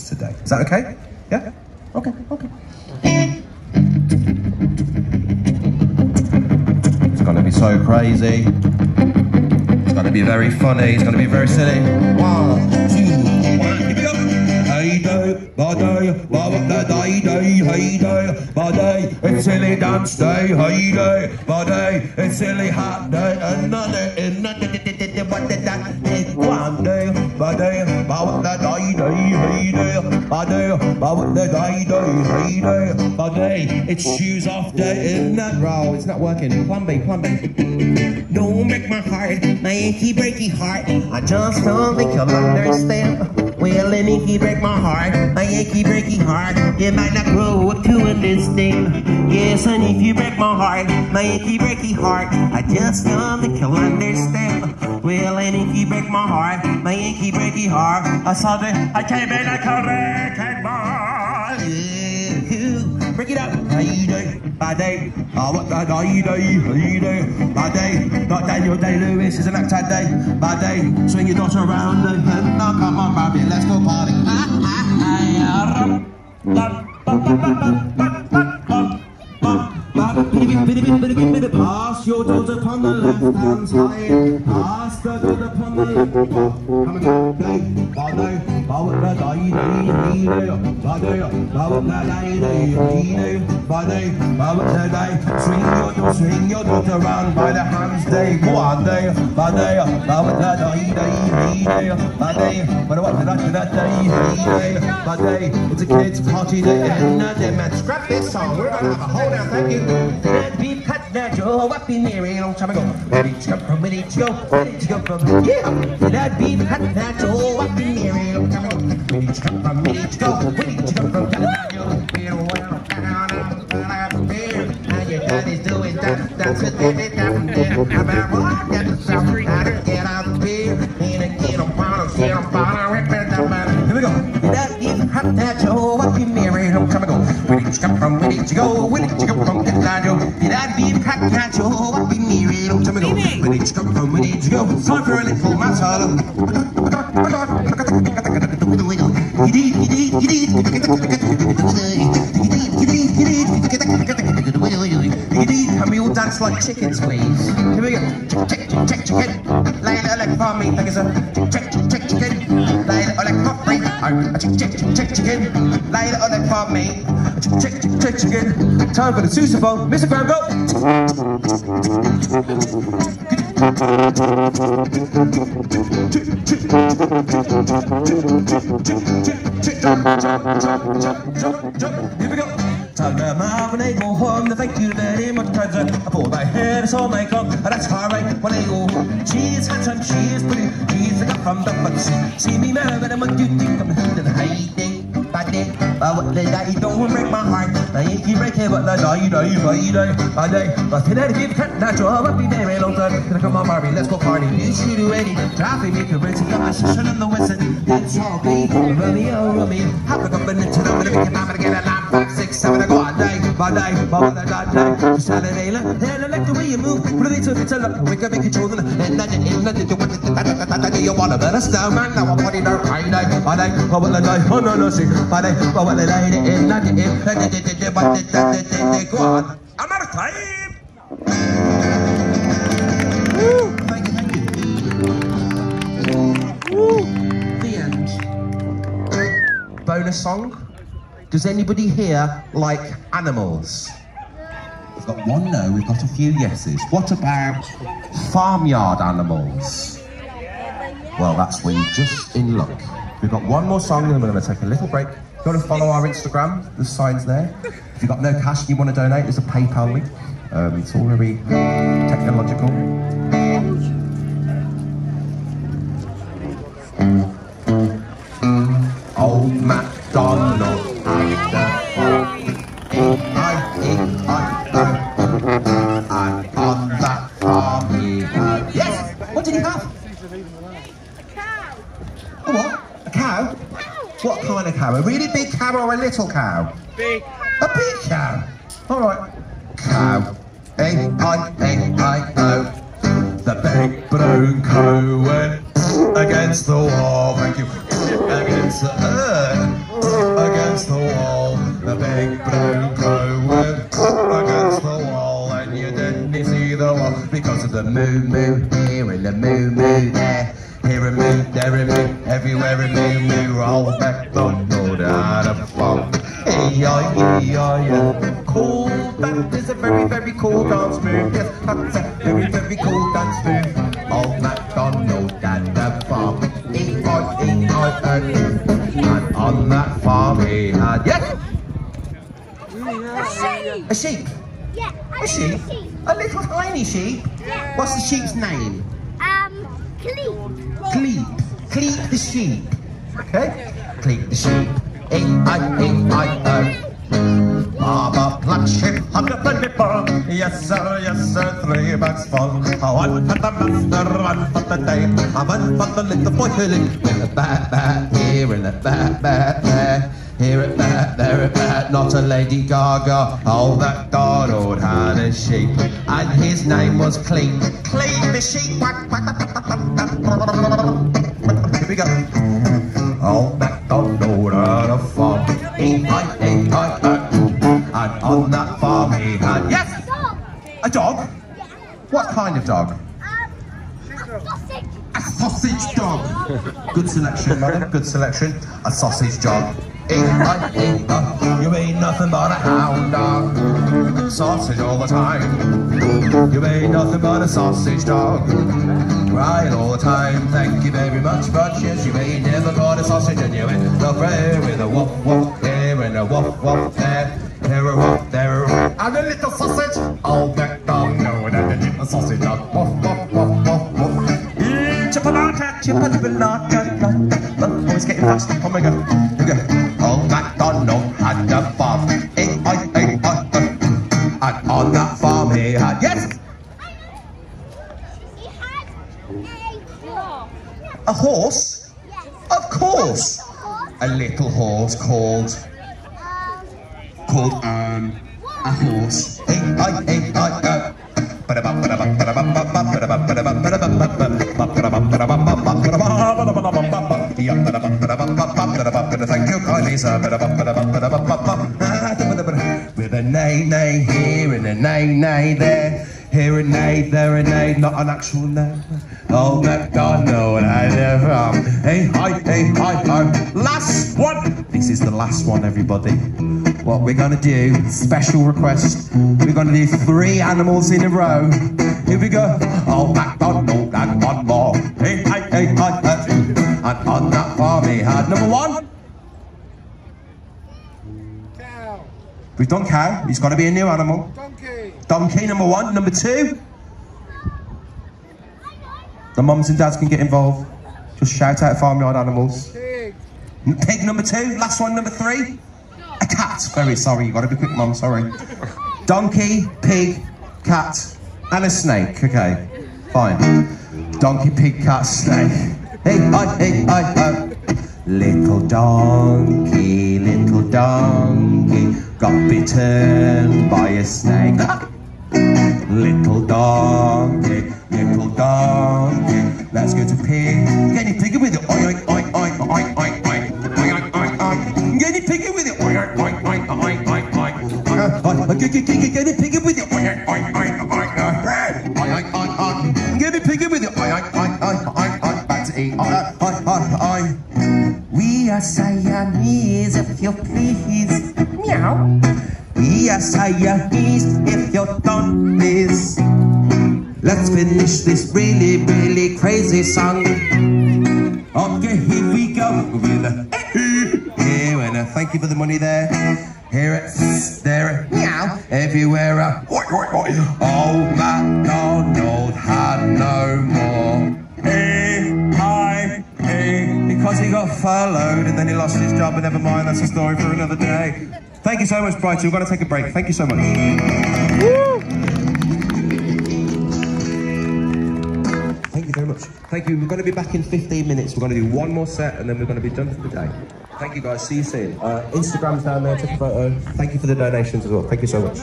kids today. Is that okay? Yeah? Okay, okay. It's gonna be so crazy. It's gonna be very funny. It's gonna be very silly. Ba day, ba da day day, hey day, ba. It's silly dance day, hey day, ba day. It's silly hot day, another, another, the that is one day, ba day, ba da day day, hey day, ba day, ba da day day, hey day, ba day. It's shoes off day, in that roll. It's not working. Plan B. Don't break my heart, my achy breaky heart. I just don't think you'll understand. Well, and if you break my heart, my achy breaky heart, you might not grow up to understand. Yes, and if you break my heart, my achy breaky heart, I just don't think you'll understand. Well, and if you break my heart, my achy breaky heart, I saw that I came in wrecking ball. Yeah, break it up. How you do? Bad day. Oh, what the day? How you do? Bad day. Not Daniel Day Lewis is an actor day. Bad day. Swing your daughter around. Now come on, Barbie, 감사해 아스타드다 펌네 바다에 바보다 나이 나이 니네요 바다에 바보다 나이 나이 니네요 바다에 바보다 나이 swing your swing your door around by the hands day go on day 바다에 바보다 나이 나이 니네요 바다에 바보다 나이 나이 니네요 바다에 it's a kids party day and now scrap this song we're gonna have a whole damn thank you that that Joe up in there a long time ago. Where did you come from? Where did you go? Where did you go from? Yeah. That beat cut that Joe up in a long time ago. Where did you come from? Where did you go? Where did you come from? You've been well down out there. Now your daddy's doing that. That's it. That's it. That's it. About what? Get out of here. I'm of get I'm proud of it. Here we go. That beat cut that up in a long time ago. Where did you come from? Where did you go? Where did you come from? Chicago. It ought be the crack kind show. I'll be me real time ago. My days come from my days ago. Time for a little my solo. You did, you did, you did. You did, you did, you did. And we all dance like chickens, please. Here we go. Check, check, check, check. Laying it like farming, like it's a check. chick chick chicken, lying on that farm mate. Chick chick chick chicken, time for the sousaphone. Mr. Granville. Here we go. Tiger Marvin, I go home, thank you very much, Turns out I pulled my hair, it's all my cock, that's alright when I go. Oh, cheese, hats and cheese, pretty cheese, I got from the fucks. See me now when I'm on duty, come here and hide it, bad it. But what the daddy don't break my heart. I ain't keep breaking, but the die, die, die, die, I die. But can I give cat that job, I'll be very Gonna come on, Barbie, let's go party. You should do any traffic, make a rich, you I should on the whistle. That's all, baby, Romeo, Romeo. Hop up and into the middle, I'm gonna get a nine, five, six, seven, I go all day, all day, all day, all day. Just had a day, look, and I like the way you move. Put it into the look, wake up and control the and then you let it do you wanna better style, man. Now I'm party down, I die, I die, I will die, oh no, no, see, I die, I will die, and not the end, and then they go on. I'm out of time. Bonus song. Does anybody here like animals? We've got one no, we've got a few yeses. What about farmyard animals? Well, that's where you're just in luck. We've got one more song and then we're going to take a little break. If you want to follow our Instagram, the sign's there. If you've got no cash and you want to donate, there's a PayPal link. Um, it's all very technological. and on that farm he had... Yes! What did he have? A cow. A what? A cow? What kind of cow? A really big cow or a little cow? Big. A big cow. All right. Cow. Hey, hi. The big brown cow went against the wall. Thank you. Against the, uh, against the wall. The big brown moo moo here and a moo moo there. Here a moo, there a moo, everywhere a moo moo. All back bundled out of funk. E-I-E-I-O. Cool, that is a very, very cool dance move. Yes, that's a very, very cool dance move. Old MacDonald and the farm. E-I-E-I-O. And on that farm he had, yes, a sheep. A sheep. Yeah, A sheep? A little tiny sheep? Yeah. What's the sheep's name? Um, Cleep. Cleep. Cleep the sheep. Okay? Cleep the sheep. E-I-E-I-O. Baba black sheep had a plenty fun. Yes sir, yes sir, three bags full. One for the master, one for the dame, one for the little boy who lived in the bat bat here and the bat bat there. Here at bat, there at bat, not a Lady Gaga. Oh, that Donald had a sheep, and his name was Clean. Clean the sheep. Here we go. Oh, MacDonald had a farm. And on that farm he had, yes, a dog. What kind of dog? Um, a sausage. A sausage dog. Good selection, madam. Good selection. A sausage dog. You ain't nothing but a hound dog. Sausage all the time. You ain't nothing but a sausage dog. Right all the time. Thank you very much, but yes, you ain't never got a sausage and you ain't no prayer with a And on that farm he had, yes, He had a horse. Yes. Of course. A little horse called, Um, called, um, a horse. A-I-A-I-O. Thank you kindly, sir. Nay, nay there. Here a nay, there a nay, not an actual nay. Oh, MacDonald, I never. um, Hey, hi, hey, hi, hi. Last one. This is the last one, everybody. What we're gonna do, special request. We're gonna do three animals in a row. Here we go. Oh, MacDonald, and one more. Hey, hi, hey, hi, hi. And on that farm he had number one. Cow. We've done cow. He's got to be a new animal. Donkey. Donkey, number one. Number two. The mums and dads can get involved. Just shout out farmyard animals. Pig. Number two. Last one, number three. A cat. Very sorry. you got to be quick, mum. Sorry. Donkey, pig, cat, and a snake. Okay. Fine. Donkey, pig, cat, snake. Hey, I, hey, I, I. Little donkey, little donkey, got bitten by a snake. Donkey, little donkey, let's go to pig. Get any piggy with it? Oink, oink, oink, oink, oink, oink, oink, oink, oink. Any piggy with it? Any piggy with it? Oink, oink, oink, oink, oink, oink, oink, oink. Get any piggy with it? Oink, oink, oink, oink, oink. Back to oink, oink. We are Siamese, if you please. Meow. We are Siamese, if you don't please. Let's finish this really, really crazy song. Okay, here we go with a here and a thank you for the money there. Here it, there it, meow, everywhere. A, oi, oi, oh oi. Old had no more. Because he got furloughed and then he lost his job. But never mind, that's a story for another day. Thank you so much, Brighton. We're going to take a break. Thank you so much. Thank you very much. Thank you. We're going to be back in 15 minutes. We're going to do one more set and then we're going to be done for the day. Thank you guys. See you soon. Uh, Instagram's down there. Take a photo. Thank you for the donations as well. Thank you so much.